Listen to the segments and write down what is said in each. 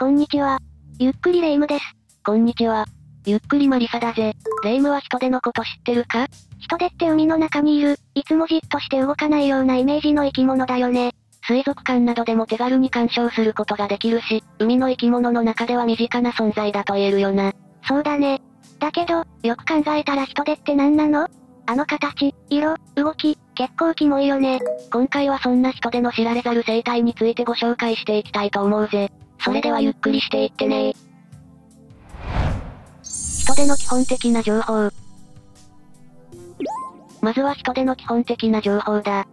こんにちは。ゆっくりレ夢ムです。こんにちは。ゆっくりマリサだぜ。レ夢ムは人手のこと知ってるか？人手って海の中にいる、いつもじっとして動かないようなイメージの生き物だよね。水族館などでも手軽に鑑賞することができるし、海の生き物の中では身近な存在だと言えるよな。そうだね。だけど、よく考えたら人手って何なの？あの形、色、動き、結構キモいよね。今回はそんな人手の知られざる生態についてご紹介していきたいと思うぜ。それではゆっくりしていってね人手の基本的な情報。まずは人手の基本的な情報だ。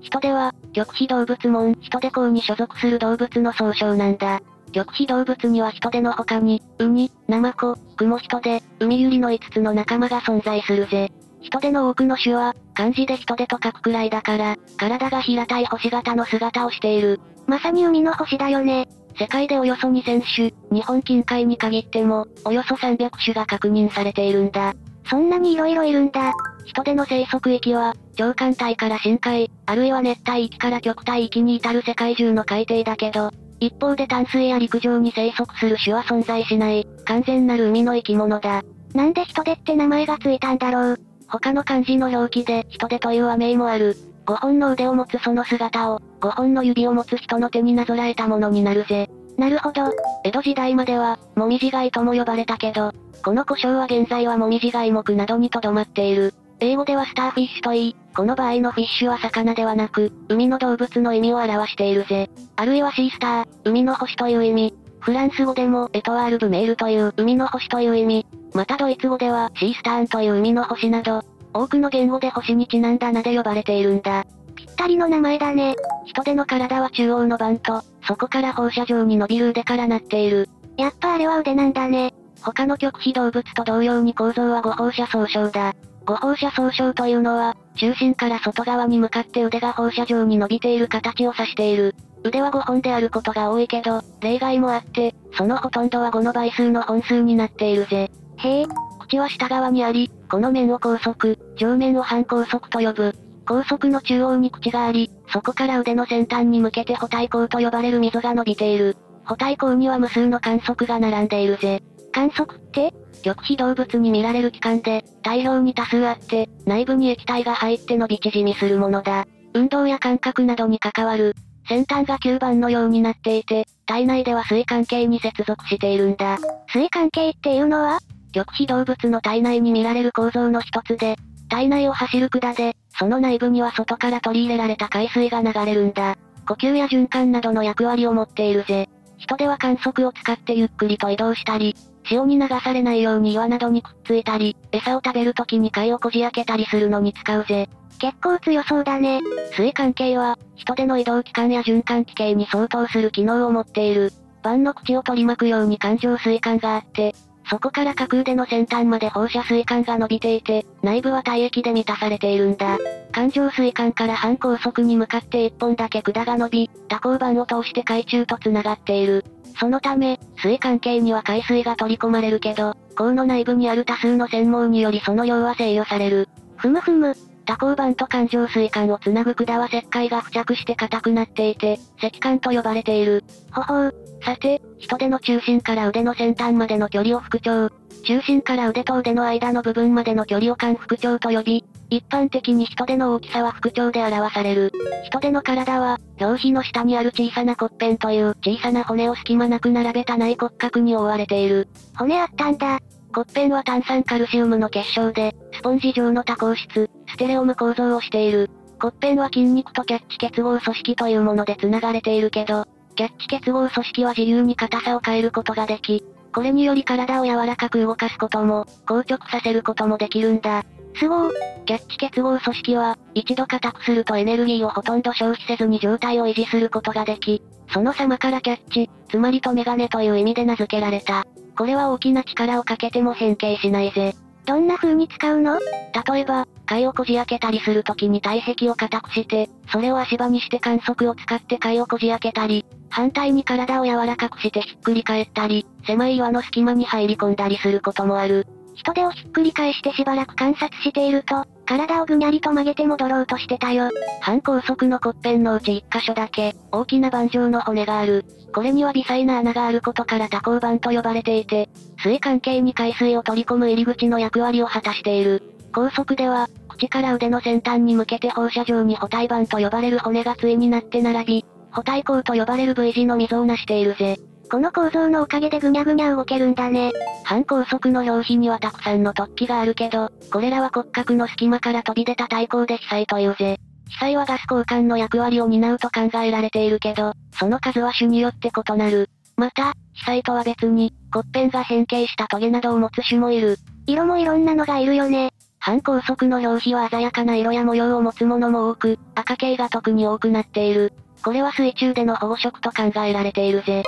人手は、極秘動物門人手校に所属する動物の総称なんだ。極秘動物には人手の他に、ウニ、ナマコ、クモヒトデ、海ユリの5つの仲間が存在するぜ。人手の多くの種は、漢字で人手と書くくらいだから、体が平たい星型の姿をしている。まさに海の星だよね。世界でおよそ2000種、日本近海に限っても、およそ300種が確認されているんだ。そんなに色々いるんだ。人手の生息域は、長官帯から深海、あるいは熱帯域から極帯域に至る世界中の海底だけど、一方で淡水や陸上に生息する種は存在しない、完全なる海の生き物だ。なんで人手って名前がついたんだろう。他の漢字の表記で人手という和名もある。5本の腕を持つその姿を、5本の指を持つ人の手になぞらえたものになるぜ。なるほど。江戸時代までは、もみじ貝とも呼ばれたけど、この故障は現在はもみじ貝目などにとどまっている。英語ではスターフィッシュといい、この場合のフィッシュは魚ではなく、海の動物の意味を表しているぜ。あるいはシースター、海の星という意味。フランス語でもエトワールブメールという海の星という意味。またドイツ語ではシースターンという海の星など、多くの言語で星にちなんだ名で呼ばれているんだ。ぴったりの名前だね。人手の体は中央の板と、そこから放射状に伸びる腕からなっている。やっぱあれは腕なんだね。他の極秘動物と同様に構造は五放射総称だ。五放射総称というのは、中心から外側に向かって腕が放射状に伸びている形を指している。腕は5本であることが多いけど、例外もあって、そのほとんどは5の倍数の本数になっているぜ。へえ、口は下側にあり、この面を高速、上面を半高速と呼ぶ。高速の中央に口があり、そこから腕の先端に向けて補体口と呼ばれる溝が伸びている。補体口には無数の観測が並んでいるぜ。観測って極秘動物に見られる器官で、大量に多数あって、内部に液体が入って伸び縮みするものだ。運動や感覚などに関わる。先端が吸盤のようになっていて、体内では水関係に接続しているんだ。水関係っていうのは？極秘動物の体内に見られる構造の一つで、体内を走る管で、その内部には外から取り入れられた海水が流れるんだ。呼吸や循環などの役割を持っているぜ。人では観測を使ってゆっくりと移動したり、潮に流されないように岩などにくっついたり、餌を食べる時に貝をこじ開けたりするのに使うぜ。結構強そうだね。水関係は、人手の移動器官や循環器系に相当する機能を持っている。盤の口を取り巻くように環状水管があって、そこから架空での先端まで放射水管が伸びていて、内部は体液で満たされているんだ。環状水管から半高速に向かって一本だけ管が伸び、多孔板を通して海中と繋がっている。そのため、水関係には海水が取り込まれるけど、孔の内部にある多数の繊毛によりその量は制御される。ふむふむ。多孔板と環状水管をつなぐ管は石灰が付着して硬くなっていて、石管と呼ばれている。ほほう。さて、人手の中心から腕の先端までの距離を腹長。中心から腕と腕の間の部分までの距離を間腹長と呼び、一般的に人手の大きさは腹長で表される。人手の体は、表皮の下にある小さな骨片という小さな骨を隙間なく並べた内骨格に覆われている。骨あったんだ。骨片は炭酸カルシウムの結晶で、スポンジ状の多孔質、ステレオム構造をしている。骨片は筋肉とキャッチ結合組織というもので繋がれているけど、キャッチ結合組織は自由に硬さを変えることができ、これにより体を柔らかく動かすことも、硬直させることもできるんだ。すごー。キャッチ結合組織は、一度硬くするとエネルギーをほとんど消費せずに状態を維持することができ、その様からキャッチ、つまりとメガネという意味で名付けられた。これは大きな力をかけても変形しないぜ。どんな風に使うの？例えば、貝をこじ開けたりするときに体壁を硬くして、それを足場にして観測を使って貝をこじ開けたり、反対に体を柔らかくしてひっくり返ったり、狭い岩の隙間に入り込んだりすることもある。人手をひっくり返してしばらく観察していると、体をぐにゃりと曲げて戻ろうとしてたよ。反高速の骨片のうち一箇所だけ、大きな板状の骨がある。これには微細な穴があることから多孔板と呼ばれていて、水関係に海水を取り込む入り口の役割を果たしている。高速では、口から腕の先端に向けて放射状に補体板と呼ばれる骨が対になって並び、補体口と呼ばれる V 字の溝をなしているぜ。この構造のおかげでぐにゃぐにゃ動けるんだね。反高速の表皮にはたくさんの突起があるけど、これらは骨格の隙間から飛び出た対抗で被災というぜ。被災はガス交換の役割を担うと考えられているけど、その数は種によって異なる。また、被災とは別に、骨片が変形したトゲなどを持つ種もいる。色もいろんなのがいるよね。反高速の表皮は鮮やかな色や模様を持つものも多く、赤系が特に多くなっている。これは水中での保護色と考えられているぜ。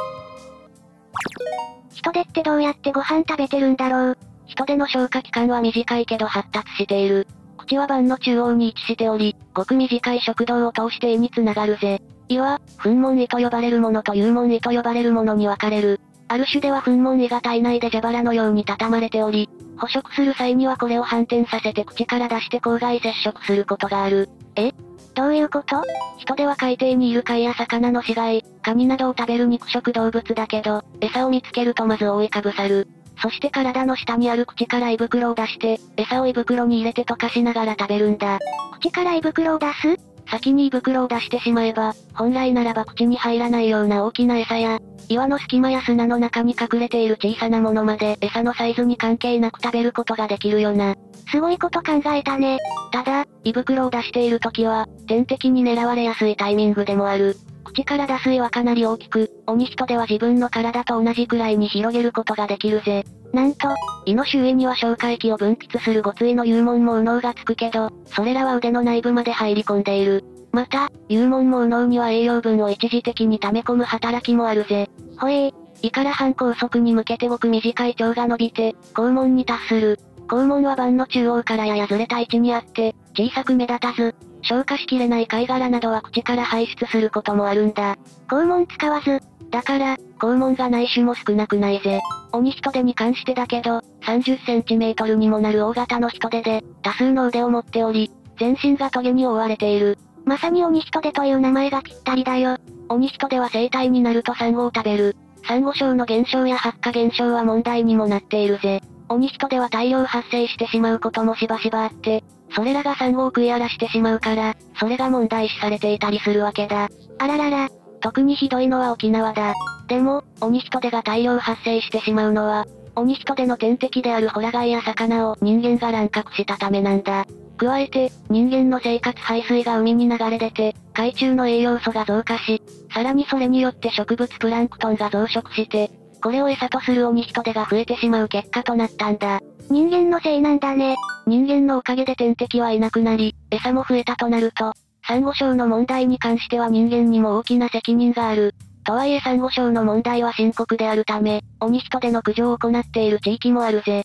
人手ってどうやってご飯食べてるんだろう。人手の消化器官は短いけど発達している。口は盤の中央に位置しており、ごく短い食道を通して胃につながるぜ。胃は、糞門胃と呼ばれるものと幽門胃と呼ばれるものに分かれる。ある種では糞門胃が体内で蛇腹のように畳まれており、捕食する際にはこれを反転させて口から出して口外接触することがある。え？どういうこと？人では海底にいる貝や魚の死骸、カニなどを食べる肉食動物だけど、餌を見つけるとまず覆いかぶさる。そして体の下にある口から胃袋を出して、餌を胃袋に入れて溶かしながら食べるんだ。口から胃袋を出す？先に胃袋を出してしまえば、本来ならば口に入らないような大きな餌や、岩の隙間や砂の中に隠れている小さなものまで餌のサイズに関係なく食べることができるよな。すごいこと考えたね。ただ、胃袋を出している時は、天敵に狙われやすいタイミングでもある。口から出す胃はかなり大きく、鬼人では自分の体と同じくらいに広げることができるぜ。なんと、胃の周囲には消化液を分泌するごついの幽門も右脳がつくけど、それらは腕の内部まで入り込んでいる。また、幽門も右脳には栄養分を一時的に溜め込む働きもあるぜ。ほえー。胃から反高速に向けてごく短い腸が伸びて、肛門に達する。肛門は盤の中央からややずれた位置にあって、小さく目立たず、消化しきれない貝殻などは口から排出することもあるんだ。肛門使わず。だから、肛門がない種も少なくないぜ。鬼人手に関してだけど、30センチメートルにもなる大型の人手で、多数の腕を持っており、全身がトゲに覆われている。まさに鬼人手という名前がぴったりだよ。鬼人手は生体になるとサンゴを食べる。サンゴ礁の減少や発火減少は問題にもなっているぜ。鬼人では大量発生してしまうこともしばしばあって、それらがサンゴを食い荒らしてしまうから、それが問題視されていたりするわけだ。あららら、特にひどいのは沖縄だ。でも、鬼人手が大量発生してしまうのは、鬼人手の天敵であるホラ貝や魚を人間が乱獲したためなんだ。加えて、人間の生活排水が海に流れ出て、海中の栄養素が増加し、さらにそれによって植物プランクトンが増殖して、これを餌とする鬼人手が増えてしまう結果となったんだ。人間のせいなんだね。人間のおかげで天敵はいなくなり、餌も増えたとなると、サンゴ礁の問題に関しては人間にも大きな責任がある。とはいえサンゴ礁の問題は深刻であるため、鬼人手の駆除を行っている地域もあるぜ。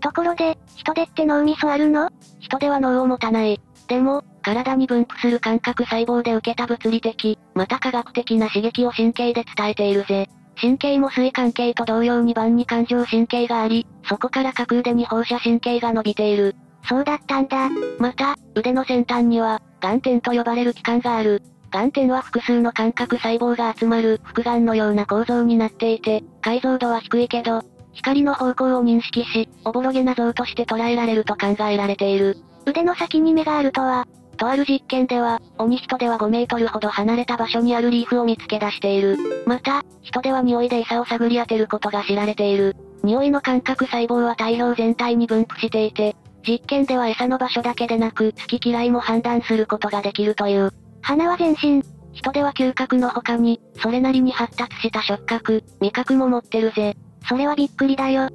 ところで、人手って脳みそあるの？人手は脳を持たない。でも、体に分布する感覚細胞で受けた物理的、また科学的な刺激を神経で伝えているぜ。神経も水関係と同様に盤に感情神経があり、そこから下空腕に放射神経が伸びている。そうだったんだ。また、腕の先端には、眼点と呼ばれる器官がある。眼点は複数の感覚細胞が集まる複眼のような構造になっていて、解像度は低いけど、光の方向を認識し、おぼろげな像として捉えられると考えられている。腕の先に目があるとは、とある実験では、鬼人では5メートルほど離れた場所にあるリーフを見つけ出している。また、人では匂いで餌を探り当てることが知られている。匂いの感覚細胞は体表全体に分布していて、実験では餌の場所だけでなく、好き嫌いも判断することができるという。鼻は全身。人では嗅覚の他に、それなりに発達した触覚、味覚も持ってるぜ。それはびっくりだよ。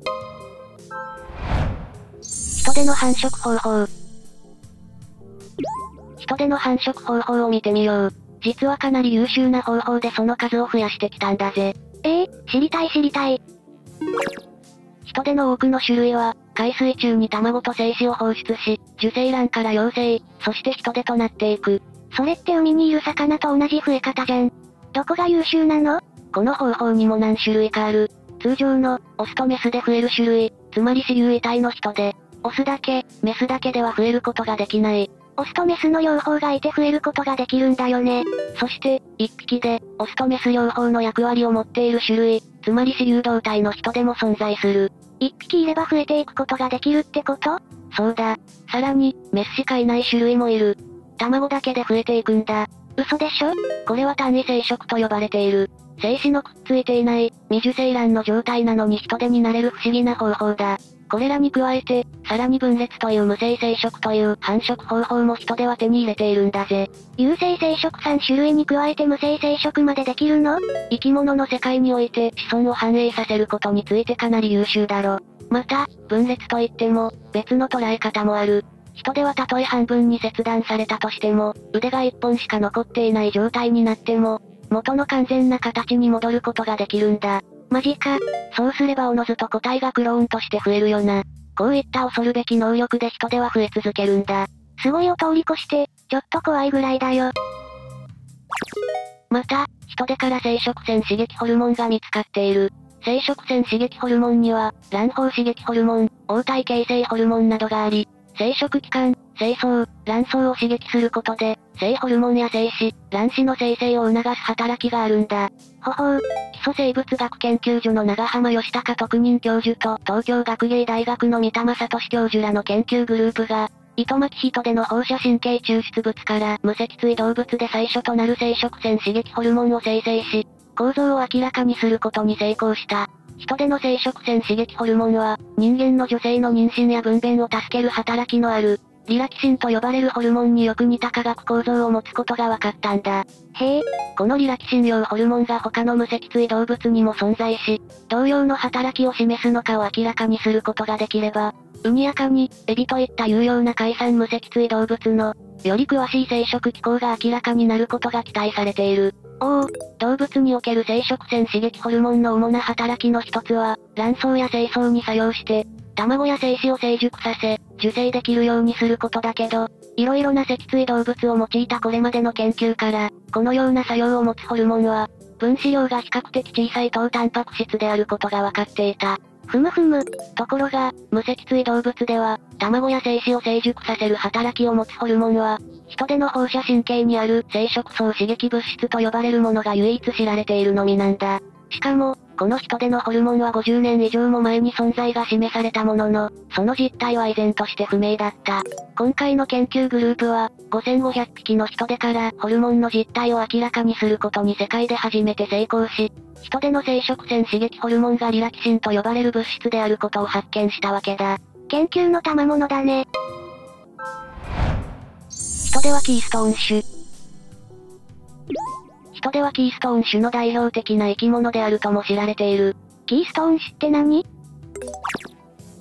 人手の繁殖方法。人手の繁殖方法を見てみよう。実はかなり優秀な方法でその数を増やしてきたんだぜ。え？えー、知りたい知りたい。人手の多くの種類は、海水中に卵と精子を放出し、受精卵から幼生、そして人手となっていく。それって海にいる魚と同じ増え方じゃん。どこが優秀なの？この方法にも何種類かある。通常の、オスとメスで増える種類、つまり私有遺体の人で、オスだけ、メスだけでは増えることができない。オスとメスの両方がいて増えることができるんだよね。そして、一匹で、オスとメス両方の役割を持っている種類、つまり私有動体の人でも存在する。一匹いれば増えていくことができるってこと？そうだ。さらに、メスしかいない種類もいる。卵だけで増えていくんだ。嘘でしょ？これは単位生殖と呼ばれている。精子のくっついていない、未受精卵の状態なのに人手になれる不思議な方法だ。これらに加えて、さらに分裂という無性生殖という繁殖方法も人では手に入れているんだぜ。有性生殖3種類に加えて無性生殖までできるの？生き物の世界において子孫を繁栄させることについてかなり優秀だろ。また、分裂といっても、別の捉え方もある。人ではたとえ半分に切断されたとしても、腕が一本しか残っていない状態になっても、元の完全な形に戻ることができるんだ。マジか。そうすればおのずと個体がクローンとして増えるよな。こういった恐るべき能力で人では増え続けるんだ。すごいを通り越して、ちょっと怖いぐらいだよ。また、人手から生殖腺刺激ホルモンが見つかっている。生殖腺刺激ホルモンには、卵胞刺激ホルモン、黄体形成ホルモンなどがあり、生殖器官、精巣、卵巣を刺激することで、性ホルモンや精子、卵子の生成を促す働きがあるんだ。ほほう、基礎生物学研究所の長浜義孝特任教授と東京学芸大学の三玉聡教授らの研究グループが、糸巻き人での放射神経抽出物から無脊椎動物で最初となる生殖腺刺激ホルモンを生成し、構造を明らかにすることに成功した。人での生殖腺刺激ホルモンは、人間の女性の妊娠や分娩を助ける働きのある、リラキシンと呼ばれるホルモンによく似た化学構造を持つことが分かったんだ。へえ、このリラキシン用ホルモンが他の無脊椎動物にも存在し、同様の働きを示すのかを明らかにすることができれば、ウニやカニ、エビといった有用な海産無脊椎動物の、より詳しい生殖機構が明らかになることが期待されている。おお、動物における生殖腺刺激ホルモンの主な働きの一つは、卵巣や精巣に作用して、卵や精子を成熟させ、受精できるようにすることだけど、色々な脊椎動物を用いたこれまでの研究から、このような作用を持つホルモンは、分子量が比較的小さい糖タンパク質であることが分かっていた。ふむふむ。ところが、無脊椎動物では、卵や精子を成熟させる働きを持つホルモンは、人手の放射神経にある生殖層刺激物質と呼ばれるものが唯一知られているのみなんだ。しかも、この人手のホルモンは50年以上も前に存在が示されたものの、その実態は依然として不明だった。今回の研究グループは、5500匹の人手からホルモンの実態を明らかにすることに世界で初めて成功し、人手の生殖腺刺激ホルモンがリラキシンと呼ばれる物質であることを発見したわけだ。研究の賜物だね。人手はキーストーン種。人ではキーストーン種の代表的な生き物であるとも知られている。キーストーン種って何？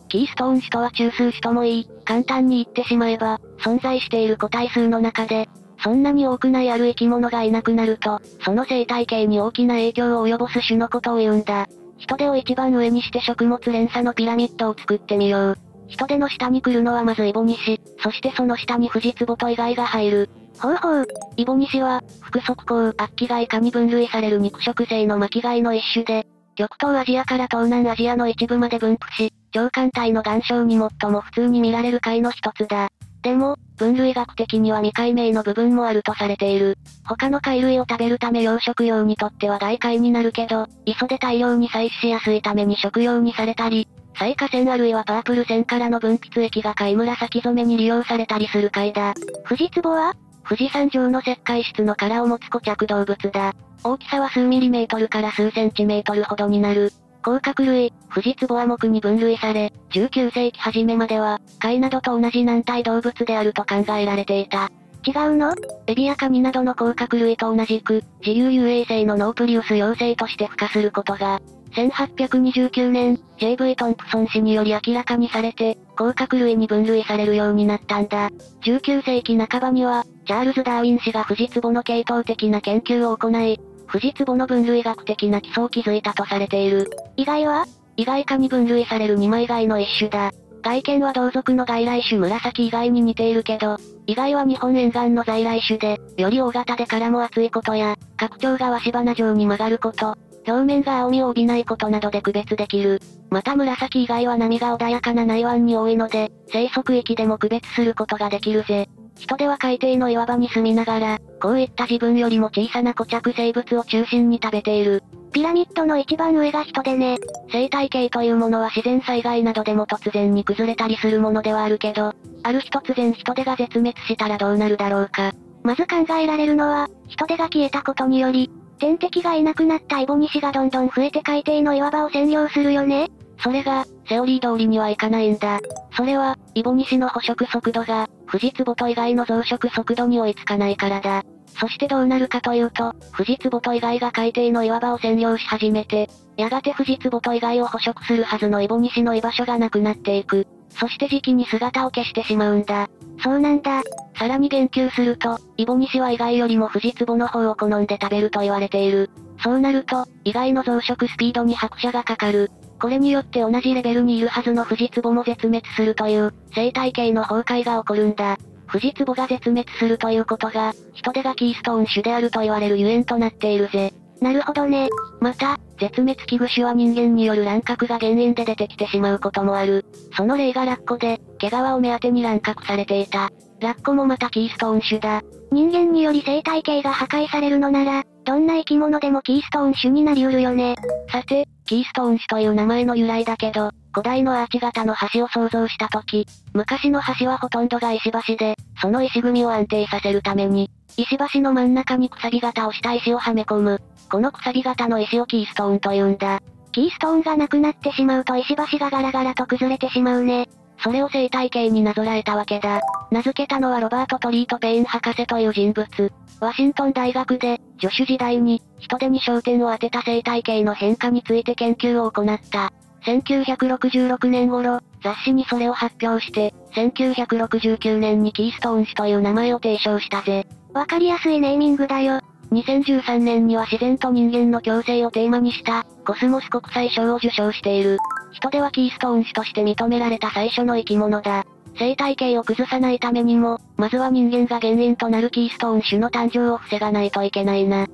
キーストーン種とは中数種ともいい、簡単に言ってしまえば、存在している個体数の中で、そんなに多くないある生き物がいなくなると、その生態系に大きな影響を及ぼす種のことを言うんだ。人手を一番上にして食物連鎖のピラミッドを作ってみよう。人手の下に来るのはまずイボニシ、そしてその下にフジツボとイガイが入る。ほうほう。イボニシは、腹側孔、アッキガイ科に分類される肉食性の巻貝の一種で、極東アジアから東南アジアの一部まで分布し、長官体の岩礁に最も普通に見られる貝の一つだ。でも、分類学的には未解明の部分もあるとされている。他の貝類を食べるため養殖用にとっては外貝になるけど、磯で大量に採取しやすいために食用にされたり、細化線あるいはパープル線からの分泌液が貝紫染めに利用されたりする貝だ。富士壺は富士山上の石灰質の殻を持つ固着動物だ。大きさは数ミリメートルから数センチメートルほどになる。甲殻類、富士壺は目に分類され、19世紀初めまでは、貝などと同じ軟体動物であると考えられていた。違うの？エビやカニなどの甲殻類と同じく、自由遊泳性のノープリウス幼生として孵化することが、1829年、J.V. トンプソン氏により明らかにされて、甲殻類に分類されるようになったんだ。19世紀半ばには、チャールズ・ダーウィン氏がフジツボの系統的な研究を行い、フジツボの分類学的な基礎を築いたとされている。意外は？意外化に分類される二枚貝の一種だ。外見は同族の外来種紫以外に似ているけど、意外は日本沿岸の在来種で、より大型で殻も厚いことや、拡張が鷲花状に曲がること、表面が青みを帯びないことなどで区別できる。また紫以外は波が穏やかな内湾に多いので、生息域でも区別することができるぜ。人では海底の岩場に住みながら、こういった自分よりも小さな固着生物を中心に食べている。ピラミッドの一番上が人でね。生態系というものは自然災害などでも突然に崩れたりするものではあるけど、ある日突然人手が絶滅したらどうなるだろうか。まず考えられるのは、人手が消えたことにより、天敵がいなくなったイボニシがどんどん増えて海底の岩場を占領するよね。それが、セオリー通りにはいかないんだ。それは、イボニシの捕食速度が、フジツボト以外の増殖速度に追いつかないからだ。そしてどうなるかというと、フジツボト以外が海底の岩場を占領し始めて、やがてフジツボト以外を捕食するはずのイボニシの居場所がなくなっていく。そして時期に姿を消してしまうんだ。そうなんだ。さらに言及すると、イボニシは意外よりもフジツボの方を好んで食べると言われている。そうなると、意外の増殖スピードに拍車がかかる。これによって同じレベルにいるはずのフジツボも絶滅するという、生態系の崩壊が起こるんだ。フジツボが絶滅するということが、人手がキーストーン種であると言われるゆえんとなっているぜ。なるほどね。また、絶滅危惧種は人間による乱獲が原因で出てきてしまうこともある。その例がラッコで、毛皮を目当てに乱獲されていた。ラッコもまたキーストーン種だ。人間により生態系が破壊されるのなら、どんな生き物でもキーストーン種になりうるよね。さて、キーストーン種という名前の由来だけど、古代のアーチ型の橋を想像したとき、昔の橋はほとんどが石橋で、その石組みを安定させるために、石橋の真ん中にくさび型をした石をはめ込む。このくさび型の石をキーストーンと言うんだ。キーストーンがなくなってしまうと石橋がガラガラと崩れてしまうね。それを生態系になぞらえたわけだ。名付けたのはロバート・トリート・ペイン博士という人物。ワシントン大学で、助手時代に、ヒトデに焦点を当てた生態系の変化について研究を行った。1966年頃、雑誌にそれを発表して、1969年にキーストーン種という名前を提唱したぜ。わかりやすいネーミングだよ。2013年には自然と人間の共生をテーマにした、コスモス国際賞を受賞している。人ではキーストーン種として認められた最初の生き物だ。生態系を崩さないためにも、まずは人間が原因となるキーストーン種の誕生を防がないといけないな。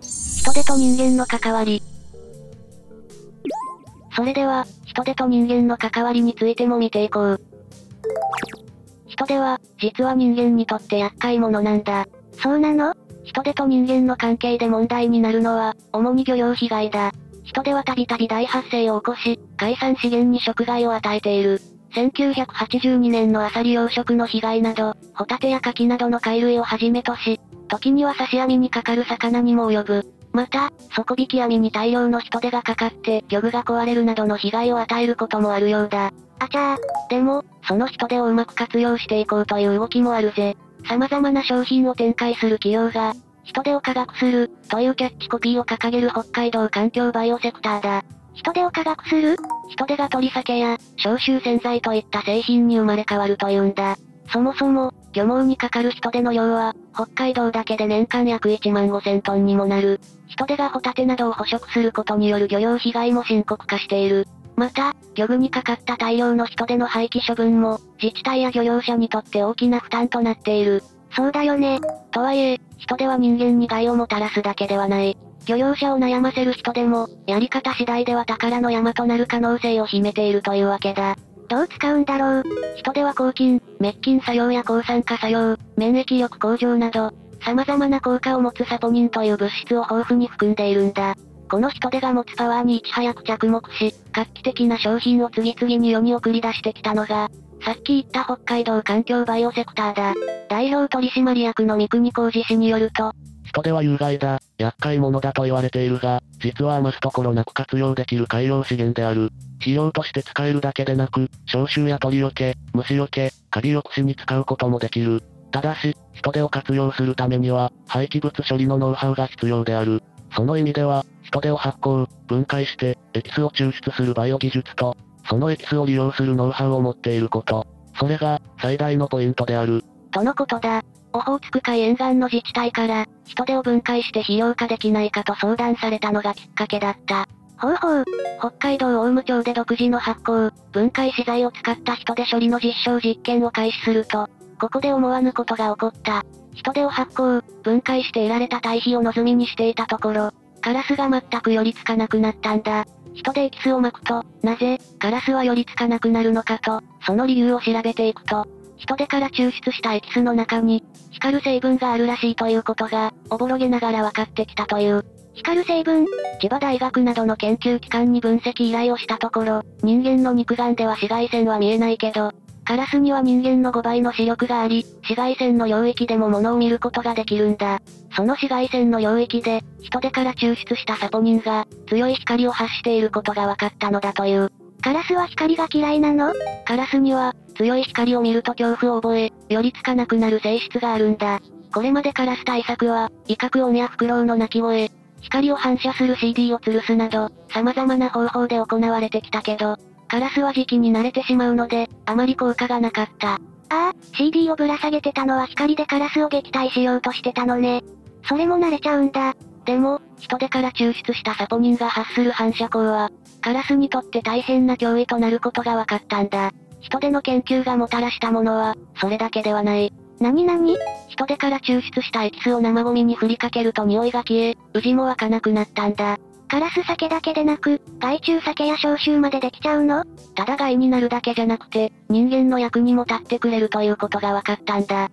人手と人間の関わり。それでは、人手と人間の関わりについても見ていこう。人手は、実は人間にとって厄介者なんだ。そうなの？人手と人間の関係で問題になるのは、主に漁業被害だ。人手はたびたび大発生を起こし、海産資源に食害を与えている。1982年のアサリ養殖の被害など、ホタテやカキなどの貝類をはじめとし、時には刺し網にかかる魚にも及ぶ。また、底引き網に大量の人手がかかって、漁具が壊れるなどの被害を与えることもあるようだ。あちゃー。でも、その人手をうまく活用していこうという動きもあるぜ。様々な商品を展開する企業が、人手を科学する、というキャッチコピーを掲げる北海道環境バイオセクターだ。人手を科学する人手が鳥酒や、消臭洗剤といった製品に生まれ変わるというんだ。そもそも、漁網にかかる人手の量は、北海道だけで年間約1万5000トンにもなる。人手がホタテなどを捕食することによる漁業被害も深刻化している。また、漁具にかかった大量の人手の廃棄処分も、自治体や漁業者にとって大きな負担となっている。そうだよね。とはいえ、人手は人間に害をもたらすだけではない。漁業者を悩ませる人でも、やり方次第では宝の山となる可能性を秘めているというわけだ。どう使うんだろう人手は抗菌、滅菌作用や抗酸化作用、免疫力向上など、様々な効果を持つサポニンという物質を豊富に含んでいるんだ。この人手が持つパワーにいち早く着目し、画期的な商品を次々に世に送り出してきたのが、さっき言った北海道環境バイオセクターだ。代表取締役の三国浩二氏によると、人手は有害だ、厄介者だと言われているが、実は余すところなく活用できる海洋資源である。肥料として使えるだけでなく、消臭や鳥よけ、虫よけ、カビ抑止に使うこともできる。ただし、人手を活用するためには、廃棄物処理のノウハウが必要である。その意味では、人手を発酵、分解して、エキスを抽出するバイオ技術と、そのエキスを利用するノウハウを持っていること。それが、最大のポイントである。とのことだ。オホーツク海沿岸の自治体から、人手を分解して肥料化できないかと相談されたのがきっかけだった。ほうほう。北海道大務町で独自の発酵、分解資材を使った人手処理の実証実験を開始すると、ここで思わぬことが起こった。人手を発酵、分解して得られた堆肥を望みにしていたところ、カラスが全く寄りつかなくなったんだ。人でエキスを巻くと、なぜ、カラスは寄りつかなくなるのかと、その理由を調べていくと、人手から抽出したエキスの中に、光る成分があるらしいということが、おぼろげながら分かってきたという。光る成分千葉大学などの研究機関に分析依頼をしたところ、人間の肉眼では紫外線は見えないけど、カラスには人間の5倍の視力があり、紫外線の領域でも物を見ることができるんだ。その紫外線の領域で、人手から抽出したサポニンが、強い光を発していることが分かったのだという。カラスは光が嫌いなの？カラスには、強い光を見ると恐怖を覚え、寄りつかなくなる性質があるんだ。これまでカラス対策は、威嚇音やフクロウの鳴き声、光を反射する CD を吊るすなど、様々な方法で行われてきたけど、カラスは時期に慣れてしまうので、あまり効果がなかった。ああ、CD をぶら下げてたのは光でカラスを撃退しようとしてたのね。それも慣れちゃうんだ。でも、人手から抽出したサポニンが発する反射光は、カラスにとって大変な脅威となることが分かったんだ。人手の研究がもたらしたものは、それだけではない。なになに人手から抽出したエキスを生ゴミに振りかけると匂いが消え、ウジも湧かなくなったんだ。カラス酒だけでなく、害虫酒や消臭までできちゃうの？ただ害になるだけじゃなくて、人間の役にも立ってくれるということが分かったんだ。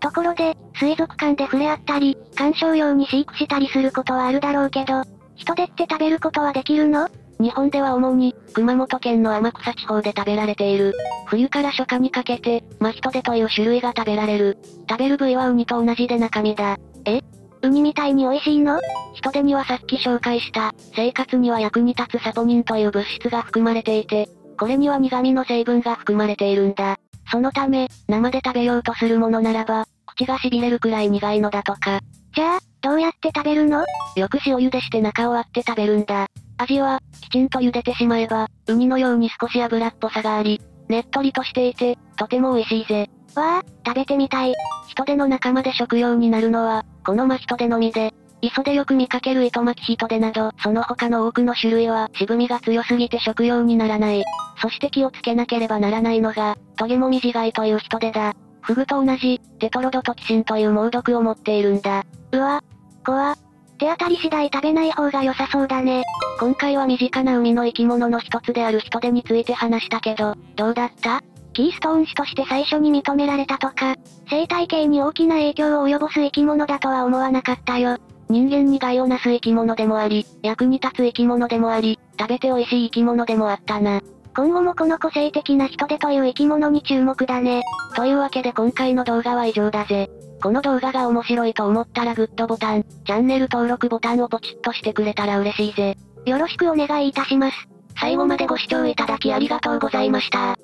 ところで、水族館で触れ合ったり、鑑賞用に飼育したりすることはあるだろうけど、人手って食べることはできるの？日本では主に、熊本県の天草地方で食べられている。冬から初夏にかけて、マヒトデという種類が食べられる。食べる部位はウニと同じで中身だ。え？ウニみたいに美味しいの？人手にはさっき紹介した、生活には役に立つサポニンという物質が含まれていて、これには苦味の成分が含まれているんだ。そのため、生で食べようとするものならば、口が痺れるくらい苦いのだとか。じゃあ、どうやって食べるの？よく塩茹でして中を割って食べるんだ。味は、きちんと茹でてしまえば、ウニのように少し油っぽさがあり、ねっとりとしていて、とても美味しいぜ。わあ、食べてみたい。人手の仲間で食用になるのは、このマヒトデのみで、磯でよく見かける糸巻き人手など、その他の多くの種類は渋みが強すぎて食用にならない。そして気をつけなければならないのが、トゲモミジガイという人手だ。フグと同じ、テトロドトキシンという猛毒を持っているんだ。うわ、怖。手当たり次第食べない方が良さそうだね。今回は身近な海の生き物の一つである人手について話したけど、どうだった？キーストーン種として最初に認められたとか、生態系に大きな影響を及ぼす生き物だとは思わなかったよ。人間に害をなす生き物でもあり、役に立つ生き物でもあり、食べて美味しい生き物でもあったな。今後もこの個性的な人手という生き物に注目だね。というわけで今回の動画は以上だぜ。この動画が面白いと思ったらグッドボタン、チャンネル登録ボタンをポチッとしてくれたら嬉しいぜ。よろしくお願いいたします。最後までご視聴いただきありがとうございました。